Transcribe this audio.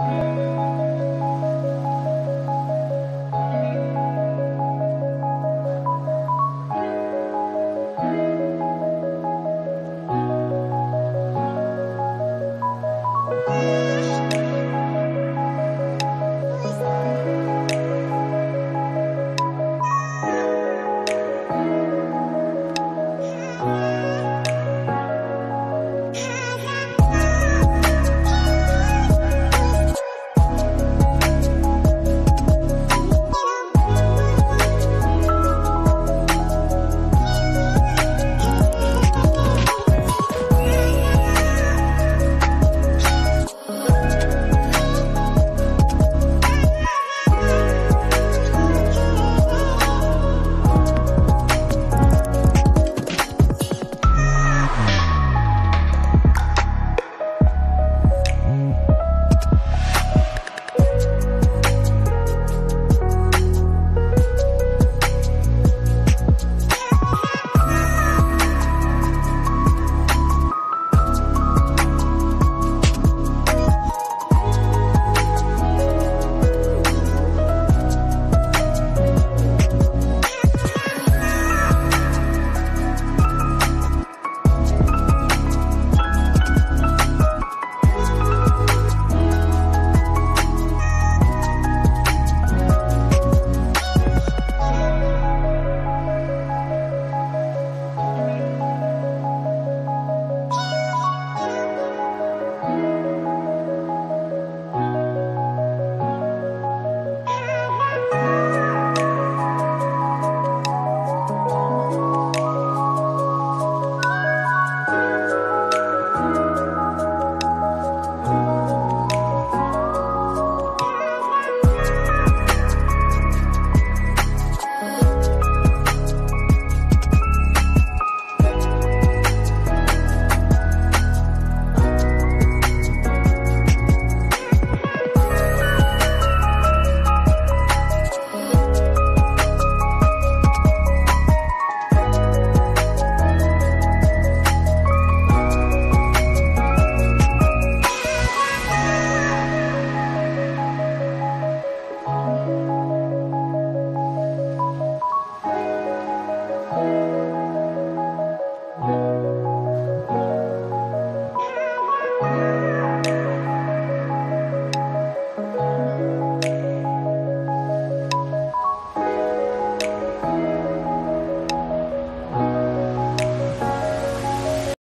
Música